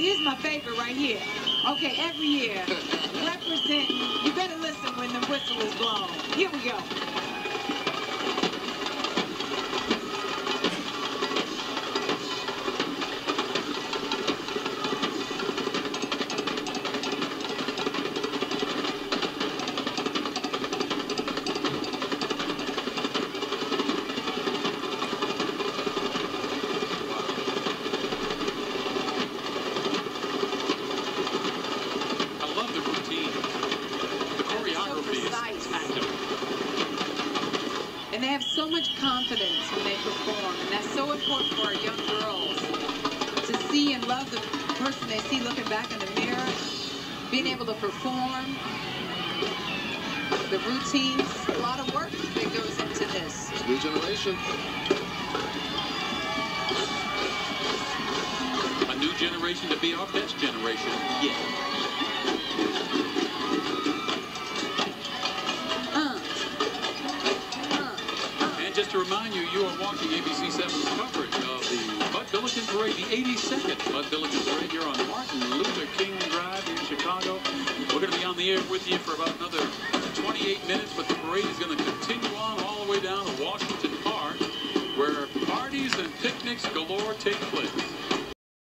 here's my favorite right here. Okay, every year, representing, you better listen when the whistle is blown. Here we go. I love the routine. The choreography is precise. tactile. And they have so much confidence when they perform, and that's so important for our young girls to see and love the person they see looking back in the mirror, being able to perform, the routines, a lot of work that goes into this. This new generation. A new generation to be our best generation yet. Just to remind you, you are watching ABC 7's coverage of the Bud Billiken Parade, the 82nd Bud Billiken Parade here on Martin Luther King Drive in Chicago. We're going to be on the air with you for about another 28 minutes, but the parade is going to continue on all the way down to Washington Park, where parties and picnics galore take place.